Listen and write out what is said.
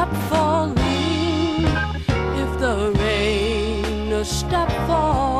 stop falling, if the rain will stop falling.